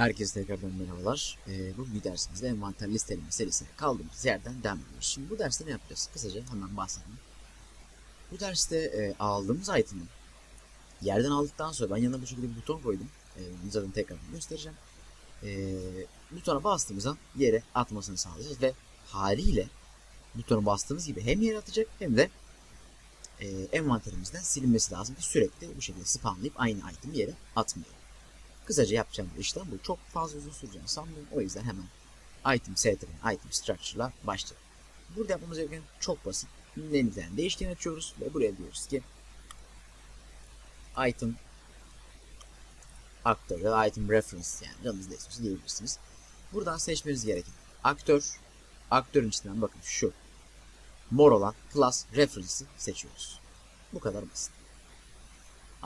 Herkese tekrardan merhabalar. Ee, bugün dersimizde envanter listeleme serisine kaldığımız yerden devam ediyoruz. Şimdi bu derste ne yapacağız? Kısaca hemen bahsedelim. Bu derste e, aldığımız item'i yerden aldıktan sonra ben yanına bu şekilde bir buton koydum. E, zaten tekrar göstereceğim. E, butona bastığımızda yere atmasını sağlayacağız ve haliyle butona bastığımız gibi hem yere atacak hem de e, envanterimizden silinmesi lazım ki sürekli bu şekilde spamlayıp aynı item'i yere atmayalım. Kısaca yapacağım işlem bu. Çok fazla uzun süreceğini sanmıyorum. O yüzden hemen item setting, item structure'la başlayalım. Burada yapmamız gereken çok basit. Menüden değişkeni açıyoruz ve buraya diyoruz ki item aktör ya item reference yani canınız ne istiyorsa diyebilirsiniz. Buradan seçmeniz gereken aktör, aktörün içinden bakın şu mor olan class reference'ı seçiyoruz. Bu kadar basit.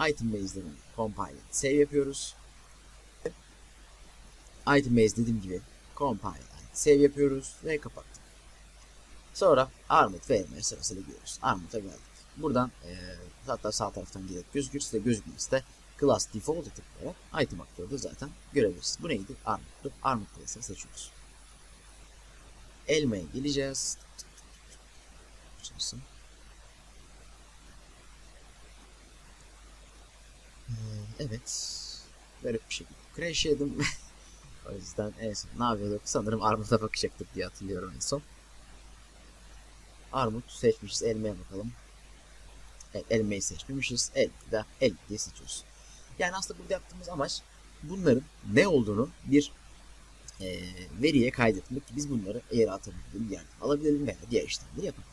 Item base'lerini compile, save yapıyoruz. Item base dediğim gibi compile, save yapıyoruz ve kapattık. Sonra Armut ve Elmer sırasıyla gidiyoruz. Armut'a geldik. Buradan e, hatta sağ taraftan gelip gözükür. Size gözükmezse de Class Default'a tıklayarak item aktörde zaten görebilirsiniz. Bu neydi? Armut'tu. Armut class'ını seçiyoruz. Elma'ya geleceğiz. Açılsın. Evet. Böyle bir şekilde crash yedim. o yüzden en son ne yapıyorduk? Sanırım Armut'a bakacaktık diye hatırlıyorum en son. Armut seçmişiz. Elmaya bakalım. Evet, elmayı seçmemişiz. El de el diye seçiyoruz. Yani aslında burada yaptığımız amaç bunların ne olduğunu bir e, veriye kaydetmek. Biz bunları eğer atabilelim yerden alabilelim veya diğer işlemleri yapalım.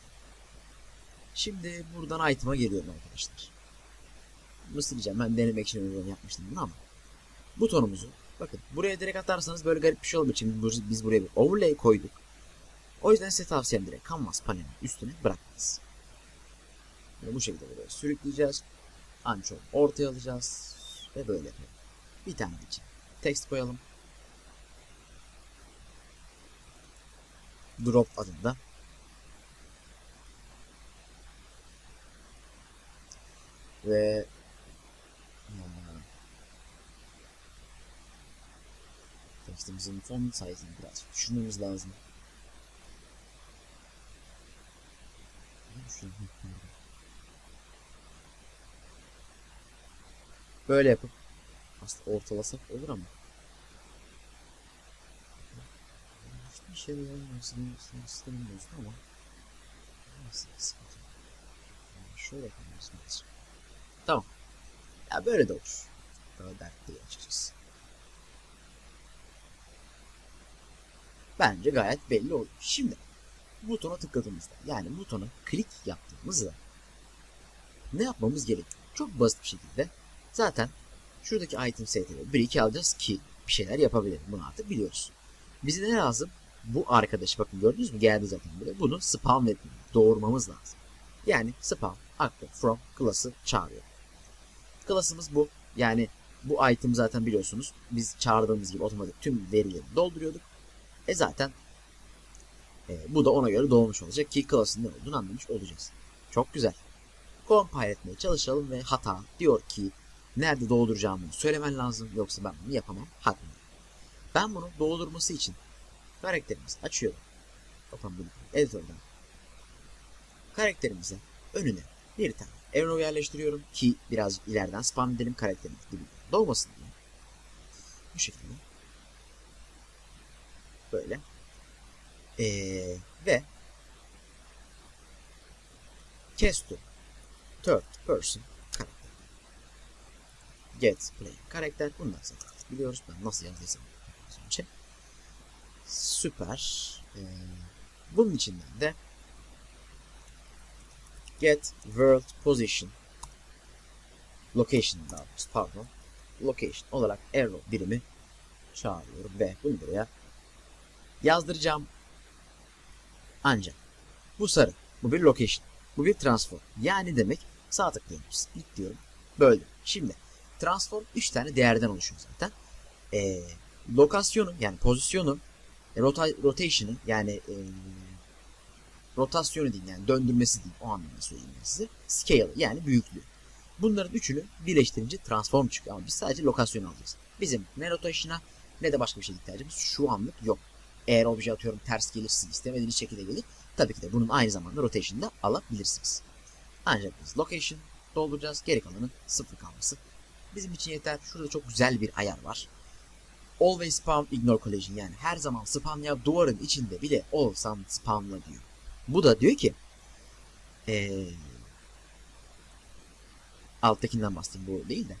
Şimdi buradan item'a geliyorum arkadaşlar. Bunu sileceğim. Ben denemek için öyle yapmıştım bunu ama. Butonumuzu bakın buraya direkt atarsanız böyle garip bir şey olur. Şimdi biz buraya bir overlay koyduk. O yüzden size tavsiyem direkt Canvas panelinin üstüne bırakmanız. Böyle bu şekilde buraya sürükleyeceğiz. Ançol ortaya alacağız. Ve böyle. Bir tane için text koyalım. Drop adında. Ve Textimizin font size'ını biraz düşünmemiz lazım. Böyle yapıp aslında ortalasak olur ama. Hiçbir şey yaramıyorsun istemiyorsun ama. Nasıl sıkıntı yani şöyle mesela tamam. Ya böyle de olur. Daha dert değil açıkçası bence gayet belli olur şimdi butona tıkladığımızda yani butona klik yaptığımızda ne yapmamız gerekiyor? Çok basit bir şekilde zaten şuradaki item set'e bir iki alacağız ki bir şeyler yapabilirim. Bunu artık biliyoruz. Bize ne lazım? Bu arkadaş bakın gördünüz mü geldi zaten buraya. Bunu spam etmemiz, doğurmamız lazım. Yani spam active from class'ı çağırıyor. Class'ımız bu. Yani bu item zaten biliyorsunuz biz çağırdığımız gibi otomatik tüm verileri dolduruyorduk. E zaten e, bu da ona göre doğmuş olacak ki class'ın ne olduğunu anlamış olacağız. Çok güzel. Compile etmeye çalışalım ve hata diyor ki nerede dolduracağımı söylemen lazım yoksa ben bunu yapamam. Haklı. Ben bunu doldurması için karakterimizi açıyorum. Open editörden. Karakterimize önüne bir tane arrow yerleştiriyorum ki biraz ileriden spam edelim karakterimiz gibi doğmasın diye. Bu şekilde. Böyle. Ee, ve Kesto Third Person karakter. Get Play karakter. Bunlar zaten biliyoruz. Ben nasıl yazdıysam az önce. Süper. Ee, bunun içinden de Get World Position Location daha pardon. Location olarak arrow birimi çağırıyorum ve bunu buraya yazdıracağım. Ancak bu sarı. Bu bir location. Bu bir transform. Yani demek sağ tıklıyorum. Split diyorum. Böldüm. Şimdi transform 3 tane değerden oluşuyor zaten. Ee, lokasyonu yani pozisyonu rota, rotation'ı yani e, rotasyonu diyeyim yani döndürmesi diyeyim o anlamda söyleyeyim size. Scale yani büyüklüğü. Bunların üçünü birleştirince transform çıkıyor ama biz sadece lokasyon alacağız. Bizim ne rotation'a ne de başka bir şeye ihtiyacımız şu anlık yok. Eğer obje atıyorum ters gelir siz istemediğiniz şekilde gelir. Tabii ki de bunun aynı zamanda rotation'da alabilirsiniz. Ancak biz location dolduracağız. Geri kalanın sıfır kalması. Bizim için yeter. Şurada çok güzel bir ayar var. Always spawn ignore collision yani her zaman spam yap duvarın içinde bile olsam spamla diyor. Bu da diyor ki ee, alttakinden bastım bu değil de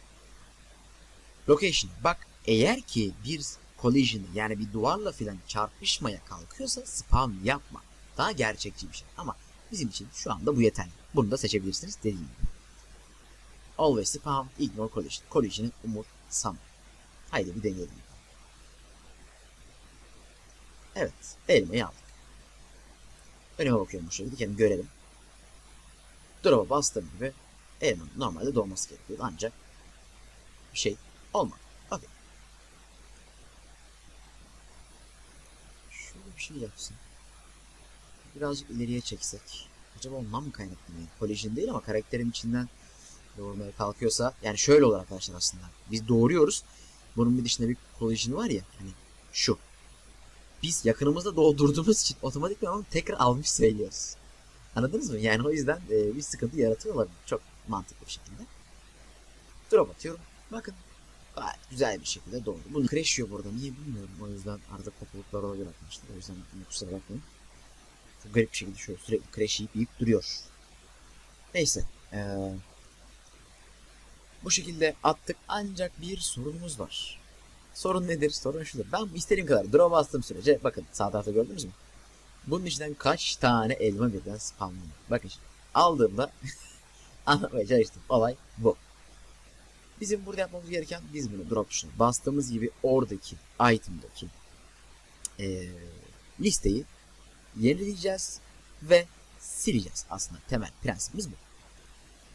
location bak eğer ki bir collision yani bir duvarla filan çarpışmaya kalkıyorsa spam yapma. Daha gerçekçi bir şey ama bizim için şu anda bu yeterli. Bunu da seçebilirsiniz dediğim gibi. Always spam ignore collision. Collision'ı umursam. Haydi bir deneyelim. Evet. Elmayı aldık. Önüme bakıyorum bu şekilde. Kendimi görelim. Drop'a bastığım gibi elmanın normalde doğması gerekiyor. Ancak bir şey olmadı. Okey. Şöyle bir şey yapsın. Birazcık ileriye çeksek. Acaba ondan mı kaynaklanıyor? Collision değil ama karakterin içinden doğurmaya kalkıyorsa. Yani şöyle olur arkadaşlar aslında. Biz doğuruyoruz. Bunun bir dışında bir collision var ya. Hani şu biz yakınımızda doldurduğumuz için otomatik onu tekrar almış sayılıyoruz. Anladınız mı? Yani o yüzden e, bir sıkıntı yaratıyor olabilir. Çok mantıklı bir şekilde. Drop atıyorum. Bakın gayet güzel bir şekilde doğru. Bunu crashiyor burada. Niye bilmiyorum. O yüzden arada kopuluklar olabilir arkadaşlar. O yüzden kusura bakmayın. Çok garip bir şekilde şöyle sürekli crash yiyip yiyip duruyor. Neyse. Ee, bu şekilde attık ancak bir sorunumuz var. Sorun nedir? Sorun şudur. Ben istediğim kadar draw bastığım sürece bakın sağ tarafta gördünüz mü? Bunun içinden kaç tane elma birden spamlanıyor. Bakın şimdi. Aldığımda anlamaya çalıştım. Olay bu. Bizim burada yapmamız gereken biz bunu drop tuşuna bastığımız gibi oradaki item'daki e, listeyi yenileyeceğiz ve sileceğiz. Aslında temel prensibimiz bu.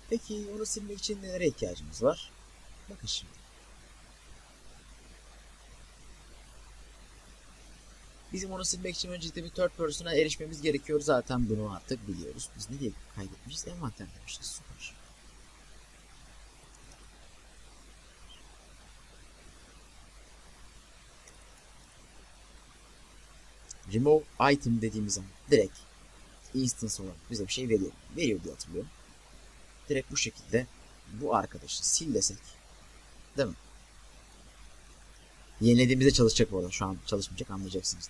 Peki onu silmek için nelere ihtiyacımız var? Bakın şimdi. Bizim onu silmek için öncelikle bir third person'a erişmemiz gerekiyor. Zaten bunu artık biliyoruz. Biz ne diye kaydetmişiz? Envanter demişiz. Süper. Remove item dediğimiz zaman direkt instance olarak bize bir şey veriyor. Veriyor diye hatırlıyorum. Direkt bu şekilde bu arkadaşı sil desek değil mi? Yenilediğimizde çalışacak bu arada. Şu an çalışmayacak anlayacaksınız.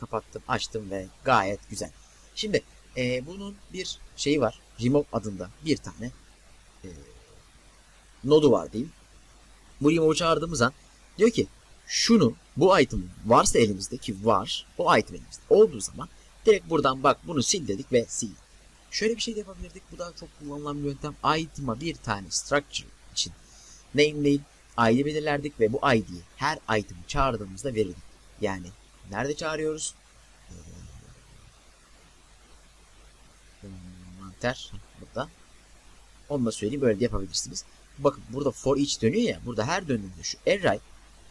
Kapattım, açtım ve gayet güzel. Şimdi e, bunun bir şeyi var. Remove adında bir tane e, nodu var diyeyim. Bu remove'u çağırdığımız an diyor ki şunu bu item varsa elimizde ki var o item elimizde olduğu zaman direkt buradan bak bunu sil dedik ve sil. Şöyle bir şey de yapabilirdik. Bu da çok kullanılan bir yöntem. Item'a bir tane structure için nameleyip ID belirlerdik ve bu ID'yi her item çağırdığımızda verirdik. Yani nerede çağırıyoruz? Manter burada. Onu da söyleyeyim böyle de yapabilirsiniz. Bakın burada for each dönüyor ya. Burada her döndüğünde şu array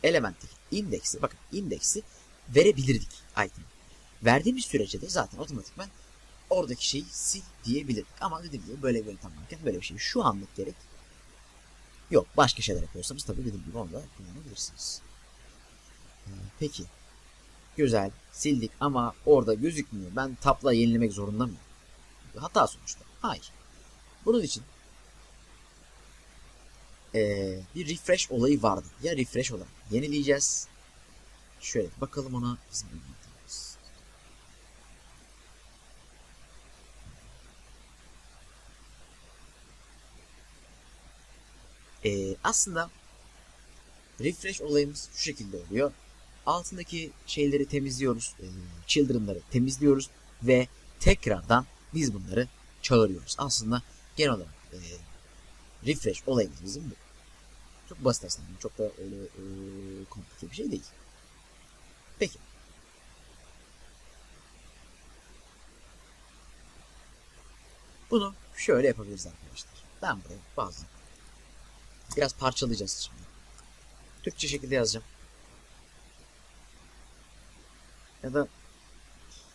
elementteki indeksi bakın indeksi verebilirdik item. Verdiğimiz sürece de zaten otomatikman oradaki şeyi sil diyebilirdik. Ama dediğim gibi böyle bir yöntem varken böyle bir şey şu anlık gerek Yok başka şeyler yapıyorsanız tabii dediğim gibi onu da kullanabilirsiniz. Ee, peki. Güzel. Sildik ama orada gözükmüyor. Ben tapla yenilemek zorunda mıyım? Hata sonuçta. Hayır. Bunun için ee, bir refresh olayı vardı. Ya refresh olarak yenileyeceğiz. Şöyle bakalım ona. Bizim Ee, aslında refresh olayımız şu şekilde oluyor. Altındaki şeyleri temizliyoruz. E, children'ları temizliyoruz ve tekrardan biz bunları çağırıyoruz. Aslında genel olarak e, refresh olayımız bizim bu. Çok basit aslında. Çok da öyle e, komplike bir şey değil. Peki. Bunu şöyle yapabiliriz arkadaşlar. Ben buraya bazı Biraz parçalayacağız şimdi. Türkçe şekilde yazacağım. Ya da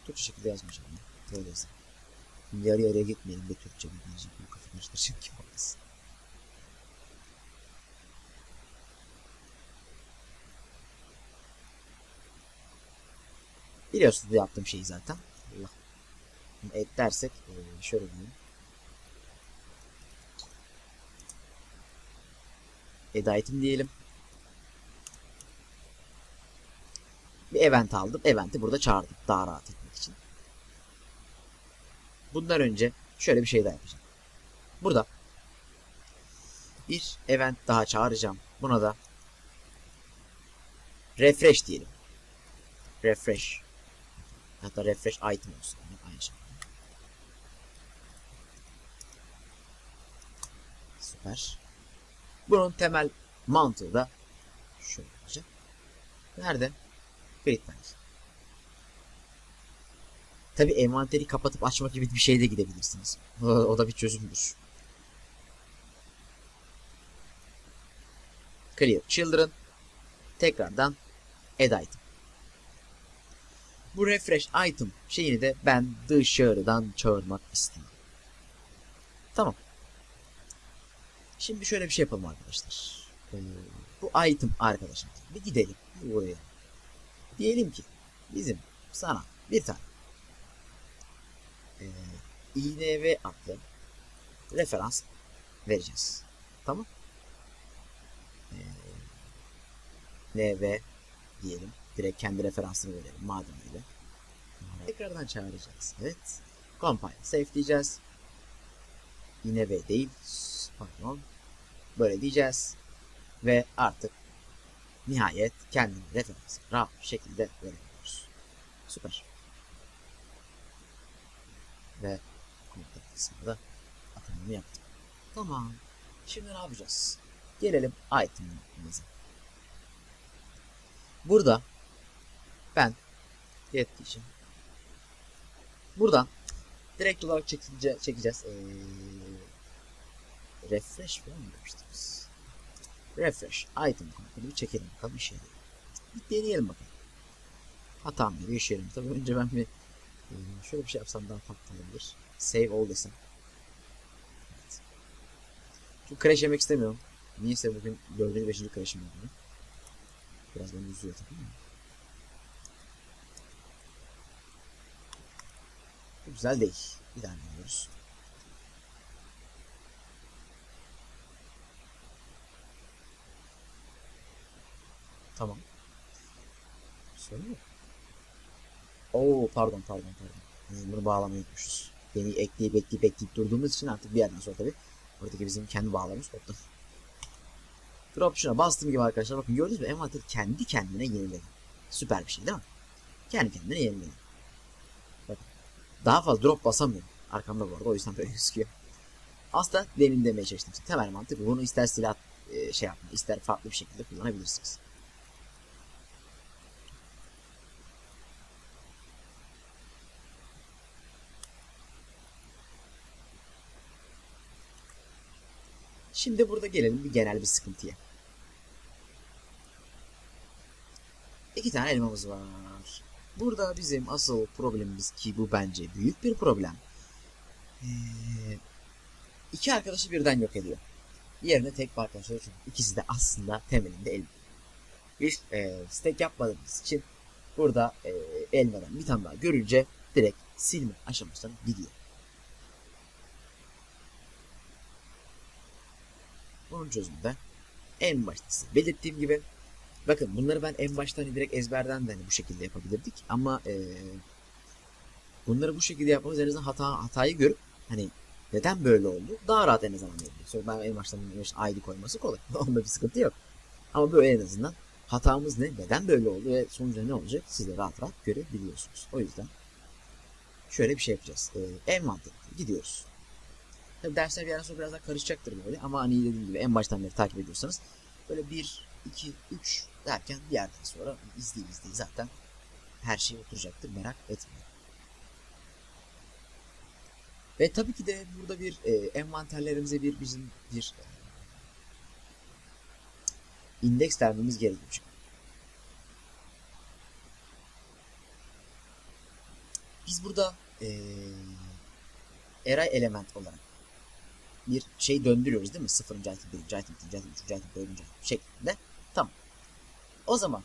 Türkçe şekilde yazmayacağım. Ya. Böyle yazayım. Yarı yarıya gitmeyelim de Türkçe bilmeyecek. Bu kafa karıştıracak kim olmasın. Biliyorsunuz yaptığım şeyi zaten. Allah. Et dersek e, şöyle diyeyim. Add diyelim. Bir event aldım. Event'i burada çağırdım. Daha rahat etmek için. Bundan önce şöyle bir şey daha yapacağım. Burada bir event daha çağıracağım. Buna da refresh diyelim. Refresh. Hatta refresh item olsun. Aynı şey. Süper. Bunun temel mantığı da şöyle olacak. Nerede? Grid Bank. Tabi envanteri kapatıp açmak gibi bir şey de gidebilirsiniz. O, o da bir çözümdür. Clear Children. Tekrardan Add Item. Bu refresh item şeyini de ben dışarıdan çağırmak istiyorum. Tamam. Şimdi şöyle bir şey yapalım arkadaşlar. Ee, bu item arkadaşlar. Bir gidelim buraya. Diyelim ki bizim sana bir tane e, INV adlı referans vereceğiz. Tamam. E, NV diyelim. Direkt kendi referansını verelim madem öyle. Tekrardan çağıracağız. Evet. Compile. Save diyeceğiz. INV değil. Pardon. Böyle diyeceğiz. Ve artık nihayet kendini referans rahat bir şekilde verebiliyoruz. Süper. Ve komutlar kısmında atamamı yaptım. Tamam. Şimdi ne yapacağız? Gelelim item'ımıza. Burada ben diyeceğim. Buradan direkt olarak çekince, çekeceğiz. Ee, refresh falan mı demiştiniz? Refresh item bir çekelim bakalım işe yarıyor. Bir deneyelim bakalım. Hatam veriyor işe yarıyor. Tabii önce ben bir e, şöyle bir şey yapsam daha tatlı olabilir. Save all desem. Evet. Çünkü crash yemek istemiyorum. Niyeyse bugün 4. 5. crash'im oldu. Biraz beni üzüyor tabii ama. Bu güzel değil. Bir daha deniyoruz. Tamam. Sorun yok. Oo pardon pardon pardon. Biz bunu bağlamayı unutmuşuz. Beni ekleyip ekleyip ekleyip durduğumuz için artık bir yerden sonra tabii oradaki bizim kendi bağlamamız koptu. Drop şuna bastığım gibi arkadaşlar bakın gördünüz mü envanter kendi kendine yeniledi. Süper bir şey değil mi? Kendi kendine yeniledi. Daha fazla drop basamıyorum. Arkamda bu arada o yüzden böyle gözüküyor. Aslında benim demeye çalıştım. Temel mantık bu. Bunu ister silah e, şey yapma, ister farklı bir şekilde kullanabilirsiniz. Şimdi burada gelelim bir genel bir sıkıntıya. İki tane elmamız var. Burada bizim asıl problemimiz ki bu bence büyük bir problem. Ee, iki arkadaşı birden yok ediyor. Yerine tek bir arkadaş oluyor. Çünkü ikisi de aslında temelinde elma. Biz e, stack yapmadığımız için burada e, elmadan bir tane daha görünce direkt silme aşamasına gidiyor. Bunun çözümü de en başta belirttiğim gibi bakın bunları ben en başta hani direkt ezberden de hani bu şekilde yapabilirdik ama e, bunları bu şekilde yapmamız en azından hata, hatayı görüp hani neden böyle oldu daha rahat en azından anlayabiliriz. Sonra ben en baştan ID koyması kolay. Onda bir sıkıntı yok. Ama böyle en azından hatamız ne, neden böyle oldu ve sonucu ne olacak siz de rahat rahat görebiliyorsunuz. O yüzden şöyle bir şey yapacağız. E, en mantıklı gidiyoruz. Tabi dersler bir yerden sonra biraz daha karışacaktır böyle ama hani dediğim gibi en baştan beri takip ediyorsanız böyle 1, 2, 3 derken bir yerden sonra izleye izleye zaten her şey oturacaktır merak etmeyin. Ve tabii ki de burada bir e, envanterlerimize bir bizim bir e, indeks vermemiz gerekiyor. Biz burada e, array element olarak bir şey döndürüyoruz değil mi? Sıfırıncı item, birinci item, ikinci item, üçüncü item, dördüncü item şeklinde. Tamam. O zaman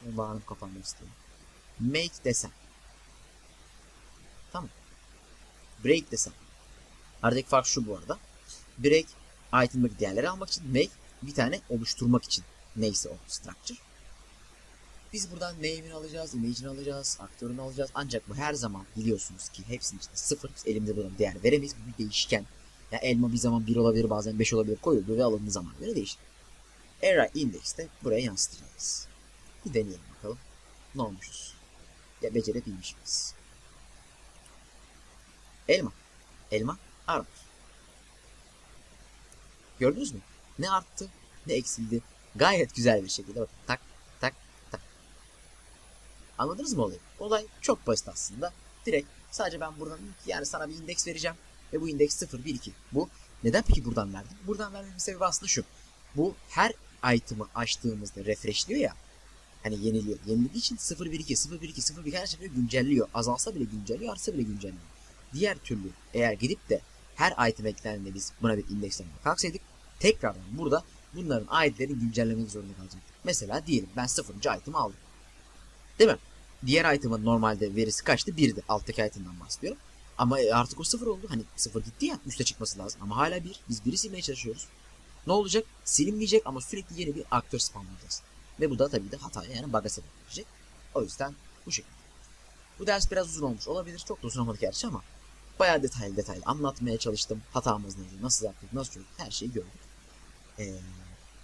şunu bağlanıp kapanmak istiyorum. make desem. Tamam. Break desem. Aradaki fark şu bu arada. Break item'daki değerleri almak için. Make bir tane oluşturmak için. Neyse o structure. Biz buradan name'ini alacağız, image'ini alacağız, aktörünü alacağız. Ancak bu her zaman biliyorsunuz ki hepsinin içinde sıfır. Biz elimde buradan değer veremeyiz. Bu bir değişken. Ya elma bir zaman 1 olabilir bazen 5 olabilir koyuldu ve alındığı zaman göre değişir. Array index'te buraya yansıtacağız. Bir deneyelim bakalım. Ne olmuşuz? Ya becerebilmiş miyiz? Elma. Elma armut. Gördünüz mü? Ne arttı ne eksildi. Gayet güzel bir şekilde bakın tak tak tak. Anladınız mı olayı? Olay çok basit aslında. Direkt sadece ben buradan yani sana bir indeks vereceğim. Ve bu indeks 0, 1, 2. Bu neden peki buradan verdim? Buradan vermemin sebebi aslında şu. Bu her item'ı açtığımızda refreshliyor ya. Hani yeniliyor. Yenildiği için 0, 1, 2, 0, 1, 2, 0, 1, 2 her seferinde güncelliyor. Azalsa bile güncelliyor, artsa bile güncelliyor. Diğer türlü eğer gidip de her item eklendiğinde biz buna bir indekslemeye kalksaydık tekrardan burada bunların ID'lerini güncellemek zorunda kalacaktık. Mesela diyelim ben 0. item'ı aldım. Değil mi? Diğer item'ın normalde verisi kaçtı? 1'di. Alttaki item'dan bahsediyorum. Ama e, artık o 0 oldu. Hani 0 gitti ya üste çıkması lazım. Ama hala 1. Biz 1'i silmeye çalışıyoruz. Ne olacak? Silinmeyecek ama sürekli yeni bir aktör spamlayacağız. Ve bu da tabii de hataya yani bug'a sebep verecek. O yüzden bu şekilde. Bu ders biraz uzun olmuş olabilir. Çok da uzun olmadı gerçi ama bayağı detaylı detaylı anlatmaya çalıştım. Hatamız neydi, nasıl yaptık, nasıl çözdük her şeyi gördük. Ee,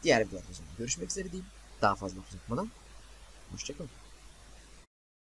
diğer videolarda görüşmek üzere diyeyim. Daha fazla uzatmadan. Hoşçakalın.